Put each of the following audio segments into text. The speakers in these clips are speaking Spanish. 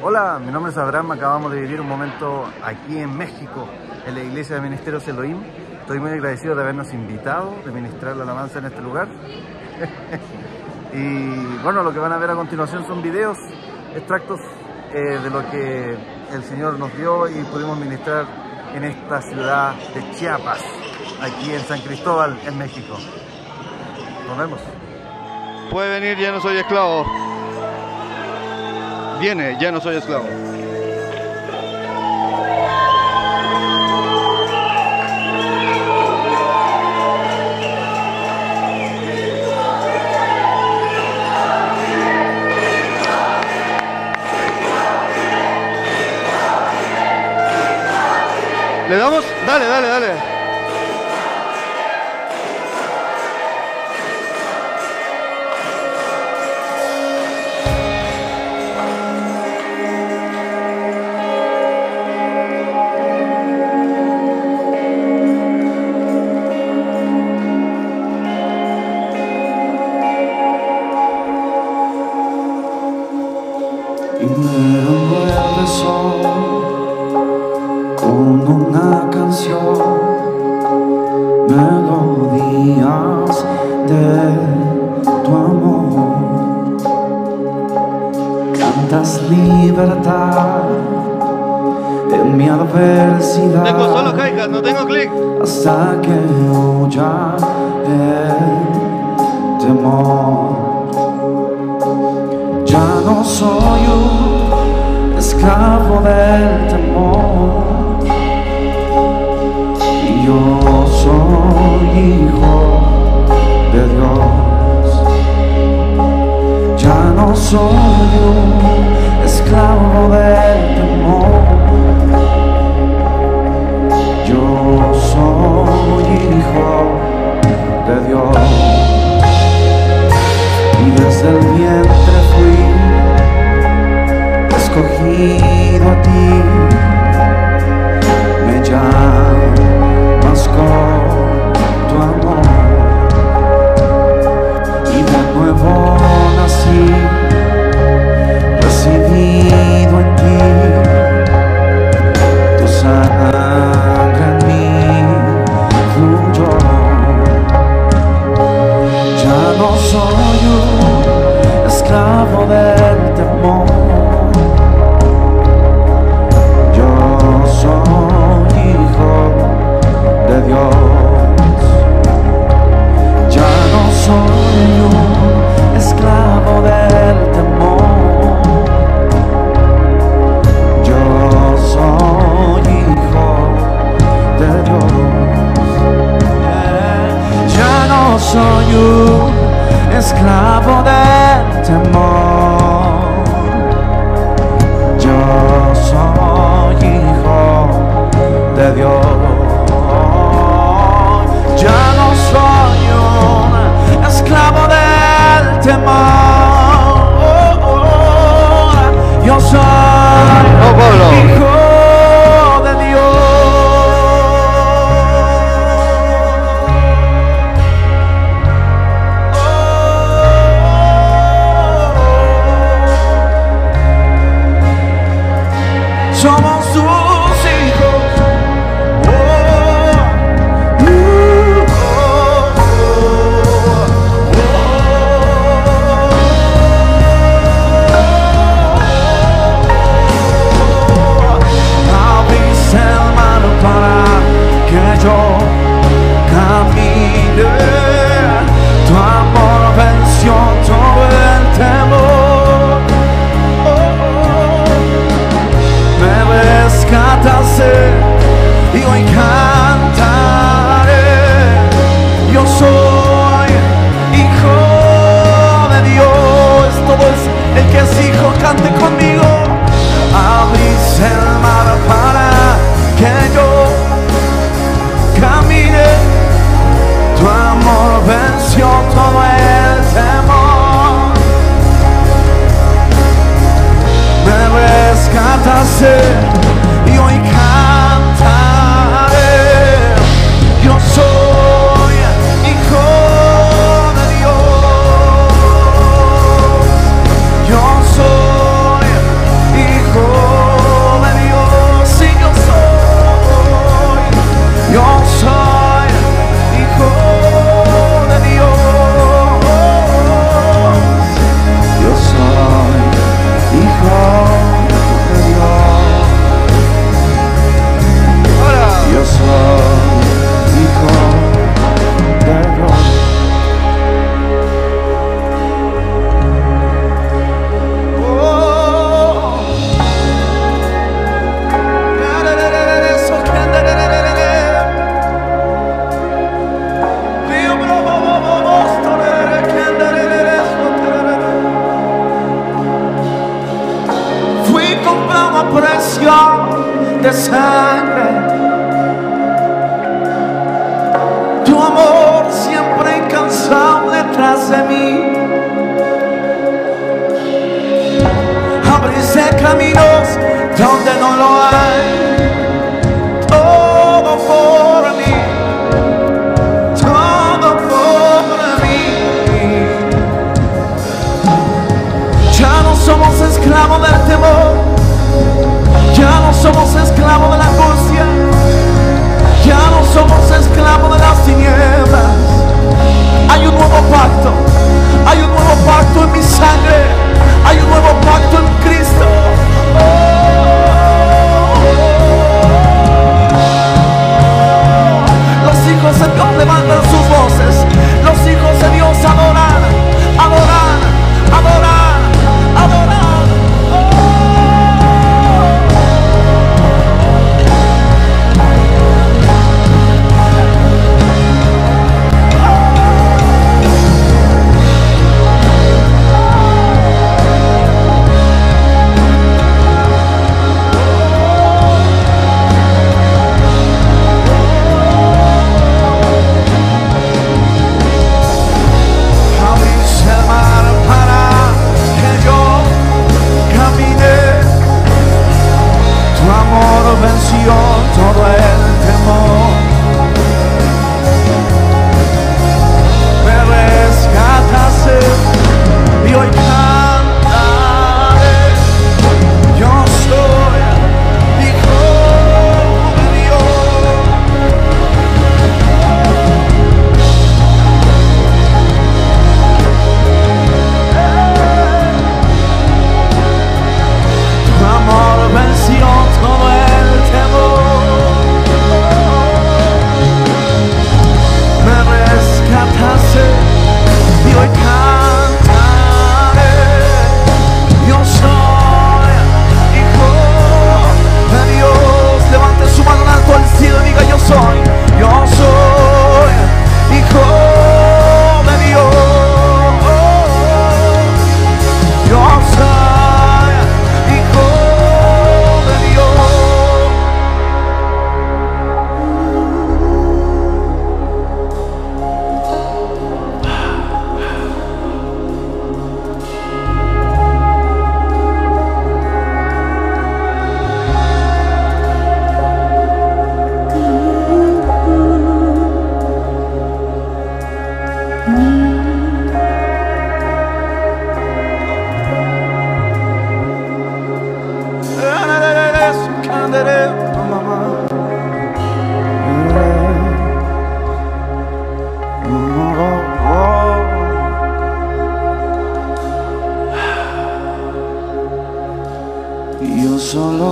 Hola, mi nombre es Abraham, acabamos de vivir un momento aquí en México, en la iglesia de Ministerios Elohim. Estoy muy agradecido de habernos invitado, de ministrar la alabanza en este lugar. y bueno, lo que van a ver a continuación son videos, extractos eh, de lo que el Señor nos dio y pudimos ministrar en esta ciudad de Chiapas, aquí en San Cristóbal, en México. Nos vemos. Puede venir, ya no soy esclavo. Viene, ya no soy esclavo. ¿Le damos? Dale, dale, dale. sientas libertad en mi adversidad. Tengo solo no tengo clic. Hasta que huya el temor. Ya no soy un esclavo del temor. Y yo soy hijo de Dios. Ya no soy un vientre fui escogido a ti. De sangre. Tu amor siempre incansable detrás de mí. Abriste caminos donde no lo hay.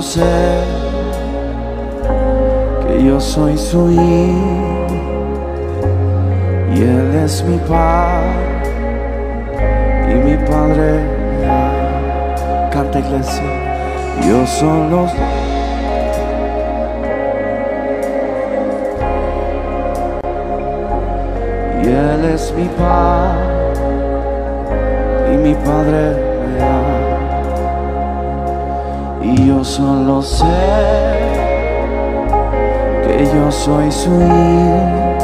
Sé que yo soy su hijo y él es mi padre y mi padre. Canta iglesia, yo solo y él es mi padre y mi padre. Y yo solo sé que yo soy su hijo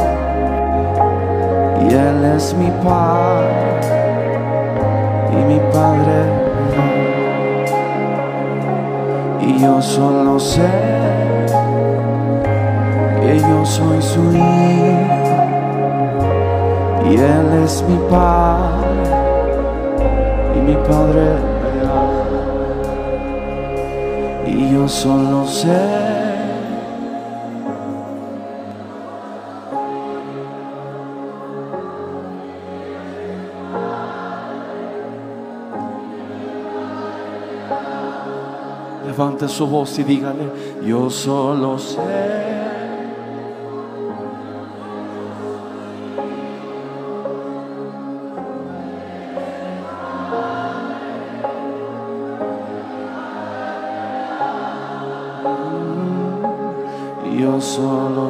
y él es mi padre y mi padre. Y yo solo sé que yo soy su hijo y él es mi padre y mi padre. Yo solo sé Levante su voz y dígale, yo solo sé.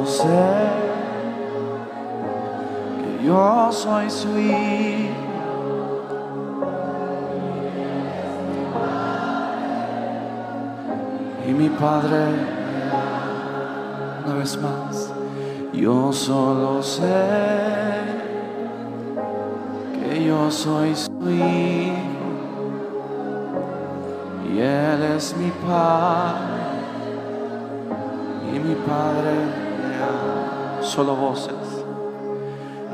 Sé que yo soy su hijo. y mi Padre una vez más. Yo solo sé que yo soy su hijo y Él es mi Padre y mi Padre. Solo voces.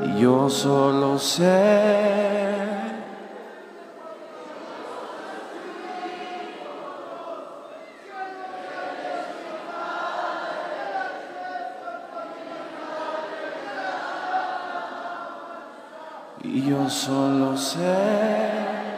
Y yo solo sé. Y yo solo sé